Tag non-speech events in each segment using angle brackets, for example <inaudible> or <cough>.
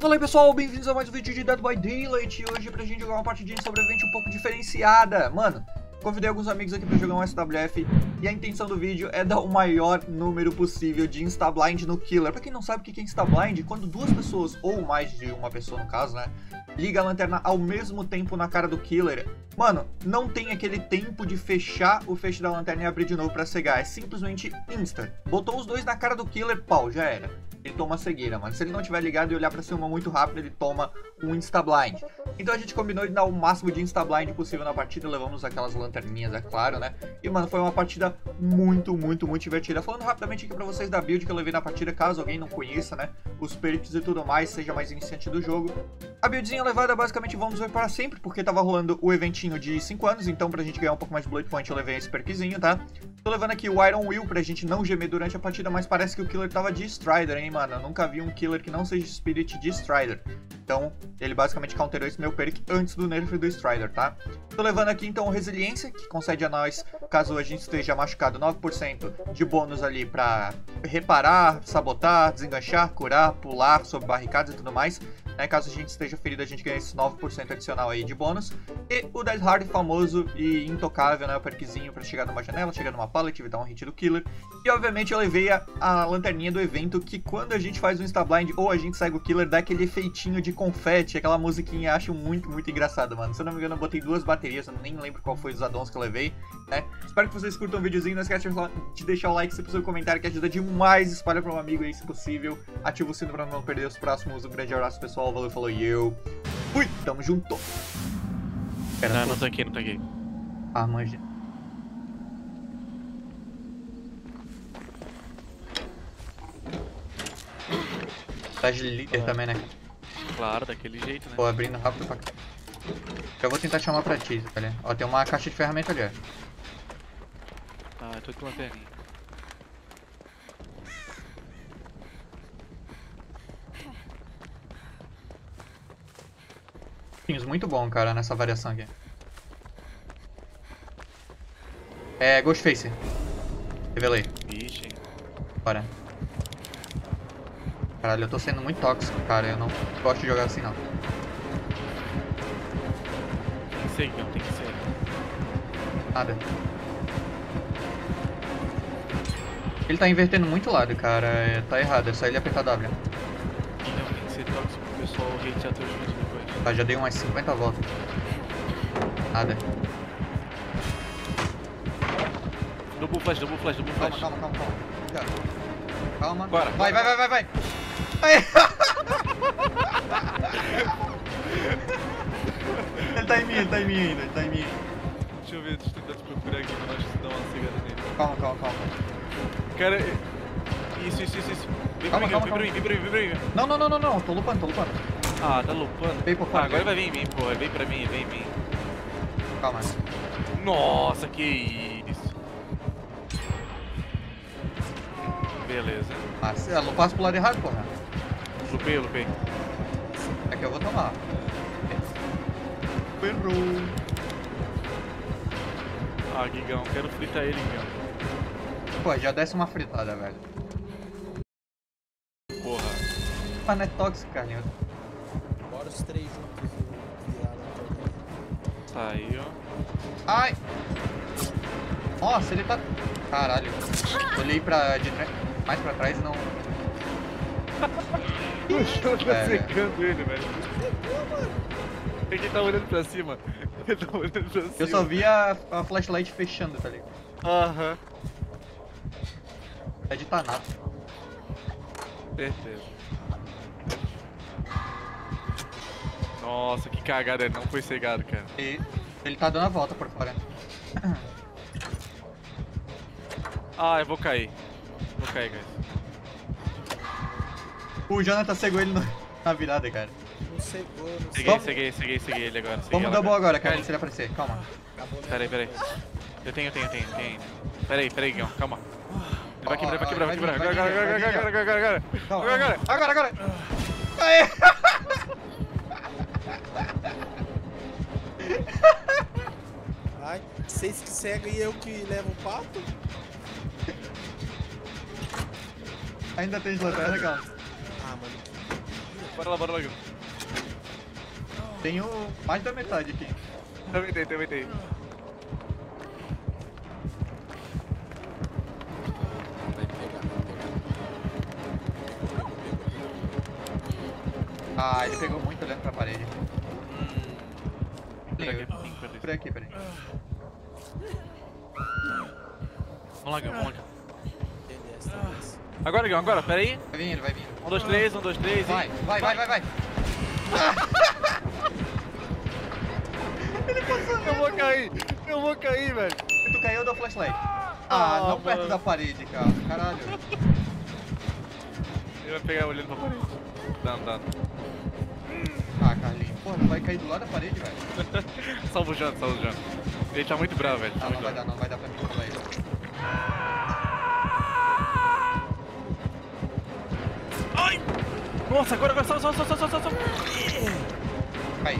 Fala aí pessoal, bem-vindos a mais um vídeo de Dead by Daylight. E hoje pra gente jogar uma partidinha de sobrevivente um pouco diferenciada. Mano, convidei alguns amigos aqui pra jogar um SWF E a intenção do vídeo é dar o maior número possível de instablind no killer Pra quem não sabe o que é instablind, quando duas pessoas, ou mais de uma pessoa no caso, né Liga a lanterna ao mesmo tempo na cara do killer Mano, não tem aquele tempo de fechar o feixe da lanterna e abrir de novo pra cegar É simplesmente insta Botou os dois na cara do killer, pau, já era ele toma cegueira, mano. Se ele não tiver ligado e olhar pra cima muito rápido, ele toma um instablind. Então a gente combinou de dar o máximo de instablind possível na partida, levamos aquelas lanterninhas, é claro, né? E, mano, foi uma partida muito, muito, muito divertida. Falando rapidamente aqui pra vocês da build que eu levei na partida, caso alguém não conheça, né? Os perks e tudo mais, seja mais iniciante do jogo. A buildzinha levada, basicamente, vamos ver para sempre, porque tava rolando o eventinho de 5 anos, então pra gente ganhar um pouco mais de Blood Point eu levei esse perkzinho, tá? Tô levando aqui o Iron Will pra gente não gemer durante a partida, mas parece que o killer tava de Strider, hein, mano? Eu nunca vi um killer que não seja Spirit de Strider. Então, ele basicamente counterou esse meu perk antes do nerf do Strider, tá? Tô levando aqui, então, Resiliência, que concede a nós, caso a gente esteja machucado, 9% de bônus ali pra reparar, sabotar, desenganchar, curar, pular sobre barricadas e tudo mais. Né? Caso a gente esteja ferido, a gente ganha esse 9% adicional aí de bônus. E o Dead Hard famoso e intocável, né? O perkzinho pra chegar numa janela, chegar numa pallet, evitar um hit do killer. E obviamente eu levei a, a lanterninha do evento, que quando a gente faz um Instablind ou a gente segue o killer, dá aquele efeitinho de confete, aquela musiquinha, acho muito, muito engraçado, mano. Se eu não me engano, eu botei duas baterias, eu nem lembro qual foi os addons que eu levei, né? Espero que vocês curtam o videozinho, não esquece de deixar o like se possível, comentário que ajuda demais, espalha pra um amigo aí se possível, ativa o sino pra não perder os próximos, um grande abraço pessoal, valeu, falou e eu fui, tamo junto. Pera, não, não tô aqui, não tô aqui. Ah, manja. Tá de líder Ah. também, né? Claro, daquele jeito, né? Pô, abrindo rápido pra cá. Eu vou tentar chamar pra ti, ligado? Ó, tem uma caixa de ferramenta ali, ó. Ah, eu tô com lanterninha. Muito bom, cara, nessa variação aqui. É, Ghostface. Revelei. Vixe. Bora. Caralho, eu tô sendo muito tóxico, cara. Eu não gosto de jogar assim, não. Tem que ser, não, tem que ser. Nada. Ele tá invertendo muito lado, cara. É, tá errado, é só ele apertar W. Não, tem que ser tóxico pro pessoal hatear teus vídeos. Tá, já dei umas 50 voltas. Nada. Double flash, double flash, double Calma, flash. calma, calma, calma. Cara. Calma. Bora, Vai, vai, bora. vai, vai, vai. Ai. <laughs> ele tá em mim, ele tá em mim ainda, ele tá em mim. Deixa eu ver, deixa eu tentar te procurar aqui pra nós dar uma cegada nele. Calma, calma, calma. Cara, isso, isso, isso, isso. Vem Calma, pra mim, calma, vem pra mim, vem pra mim, vem pra mim. Não, não, não, não, não. Tô lupando, tô lupando. Ah, tá lupando. Vem por Ah, fora. agora vai vir em mim, porra. Vem pra mim, vem em mim. Calma. Nossa, que isso. Beleza. Ah, se eu passo pro lado errado, porra. Lupei, lupei. É que eu vou tomar. Errou. Ah, Gigão, quero fritar ele, Gigão. Pô, já desce uma fritada, velho. Porra. Mas não é tóxico, Carlinhos. Bora os três juntos viraram Saiu. Ai! Nossa, ele tá... Caralho. Olhei pra... De tra... mais pra trás e não... <laughs> Eu tô É. secando ele, velho. Que ele tá olhando pra cima. Ele tá olhando pra cima. Eu só vi a, a flashlight fechando, tá ligado? Aham. É de Tanato. Certeza. Nossa, que cagada, ele não foi cegado, cara. E ele tá dando a volta por fora. Ah, eu vou cair. Vou cair, guys. O Jonathan cegou ele no- na virada, cara. Não cegou, não Ceguei, Vamos- ceguei, ceguei, ceguei ele agora. Ceguei Vamos ela double agora, cara, se ele aparecer. Calma. Minha Peraí, peraí. Eu tenho, eu tenho, eu tenho, eu tenho ainda. Peraí, peraí, Guião, calma. Ele vai quebrar, vai quebrar, vai vai quebrar. Agora, agora, agora, agora, agora, agora. Agora, agora. Agora, agora. Aê! <laughs> Ai, vocês que cegam e eu que levo o pato? Ainda tem lanterna, calma. Ah, mano. Bora lá, bora lá. Tenho mais da metade aqui. Também tem, também tem. Ah, ele pegou muito olhando pra parede. Liga. aqui. Por aqui, peraí. Vamos lá, Gão, vamos lá. Agora, Gão, agora, pera aí. Vai vindo, vai vindo. Um, dois, três, um, dois, três. Vai, e... vai, vai, vai, vai. <laughs> Eu vou cair, eu vou cair, velho. Tu caiu, eu dou flashlight. Ah, Ah, não perto da parede, cara. Caralho. Ele vai pegar olhando pra parede. Dando, dando. Não vai cair do lado da parede, velho. <laughs> Salva o Jano, salva o Jano. Ele tá muito bravo, velho. Tá Ah, não muito vai dar, não vai dar pra mim salvar ele. Ai! Nossa, agora, agora, salva, salva, salva, salva, salva. Cai.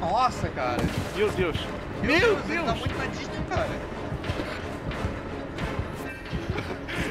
Nossa, cara. Meu Deus. Meu Meu Ele tá Deus! muito na Disney, cara. <laughs>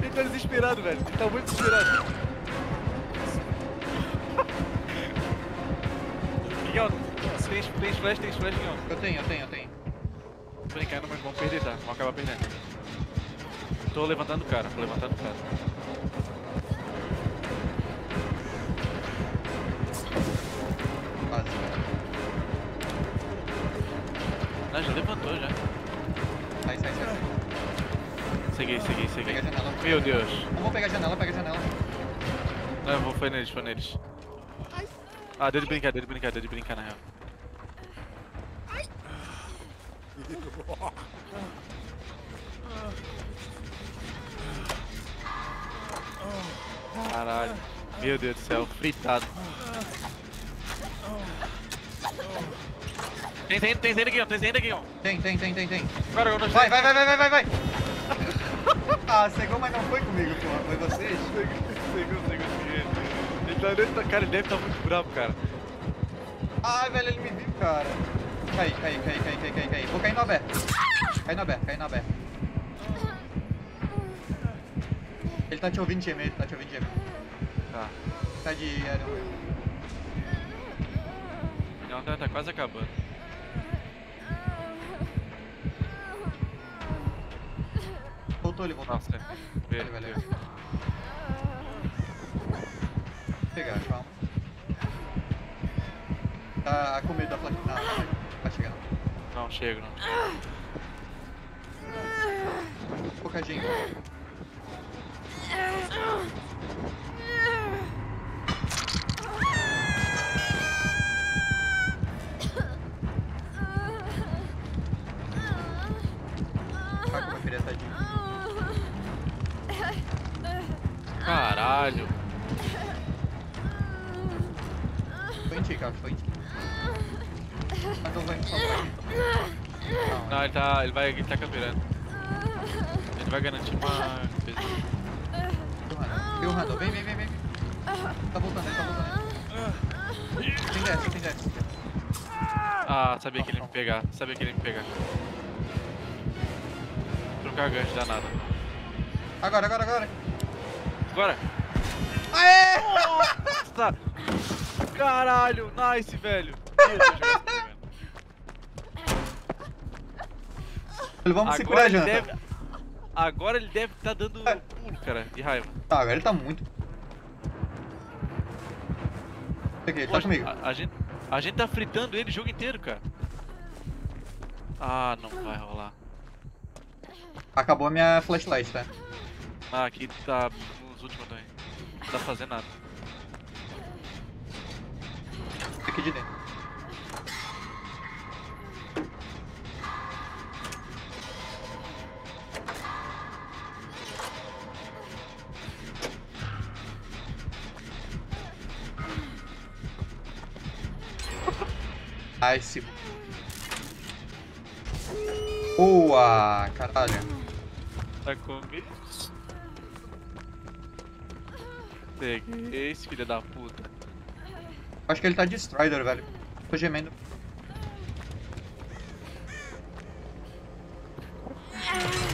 Ele tá desesperado, velho. Ele tá muito desesperado. Miguel, tem, tem flash, tem flash, Miguel. Eu tenho, eu tenho, eu tenho. Tô brincando, mas vamos perder, tá? Vamos acabar perdendo. Tô levantando o cara, tô levantando o cara. Quase. Ah, já levantou já. Sai, sai, sai. Segui, segui, segui. Meu Deus. Vamos pegar a janela, pega a janela. Não, eu vou, foi neles, foi neles. Ah, deu de brincar, deu de brincar, deu de brincar na real. Caralho. Meu Deus do céu, fritado. Tem, tem, tem ainda aqui, ó, tem ainda aqui, ó. Tem, tem, tem, tem, tem. Agora, Vai, vai, vai, vai, vai, vai, <laughs> vai. ah, cegou, mas não foi comigo, porra. Foi vocês? Segura, segura, segura. Ele tá cara, ele deve estar muito bravo, cara. Ai, velho, ele me viu, cara. Cai, cai, cai, cai, cai, cai, cai. Vou cair no aberto. Cai no aberto, cai no aberto. Ele tá te ouvindo gemer, ele tá te ouvindo gemer. Tá. Tá de aéreo. Não, tá, tá quase acabando. Voltou, ele voltou. Nossa, vê, Valeu, valeu. vê. Vou pegar, calma. Tá com medo da placa. Não, vai chegar não. Não, chego, não. Pouca gente. Não. Ele tá. Ele vai. Ele tá camperando. Ele vai garantir uma coisa. Viu? Viu, Randall? Vem, vem, vem, vem. Tá voltando, ele tá voltando. Tem dessa, tem dessa. Ah, sabia que ele ia me pegar. Sabia que ele ia me pegar. Trocar gancho danado. Agora, agora, agora. Agora! Aê! Nossa! Caralho! Nice, velho! <laughs> Vamos Agora segurar a janta. deve. Agora ele deve estar dando pulo, cara, de raiva. Tá, agora ele tá muito. Peguei, ele tá Poxa, comigo. A, a gente, a gente tá fritando ele o jogo inteiro, cara. Ah, não vai rolar. Acabou a minha flashlight, tá? Ah, aqui tá nos últimos também. Não dá pra fazer nada. Aqui de dentro. Nice. Boa, caralho. Tá comigo? Peguei esse filho da puta. Acho que ele tá de Strider, velho. Tô gemendo.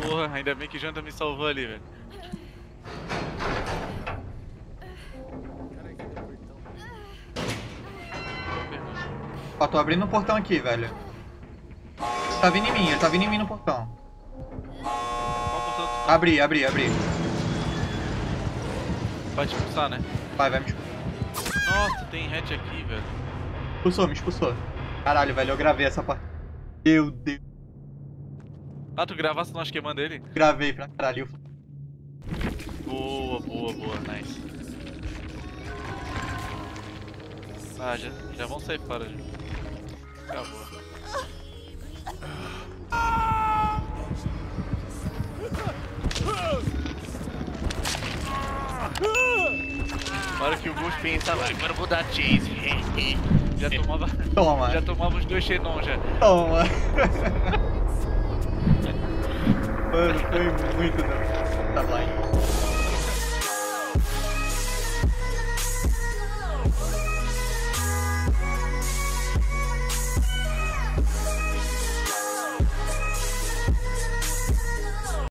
Porra, ainda bem que Janta me salvou ali, velho. Ó, tô abrindo o portão aqui, velho. Tá vindo em mim, ele tá vindo em mim no portão. Abri, abri, abri. vai te expulsar, né? Vai, vai me expulsar. Nossa, tem hatch aqui, velho. Expulsou, me expulsou. Caralho, velho, eu gravei essa parte. Meu Deus, Ah, tu gravasse nós queimando ele? gravei pra caralho. Boa, boa, boa, nice. Ah, já, já vão sair fora já. Acabou. Na hora que o Gus pensa, vai, agora eu vou dar chase. <laughs> já tomava. Toma, Já tomava os dois Xenon já. toma. <laughs> Mano, foi muito da... Tá bem.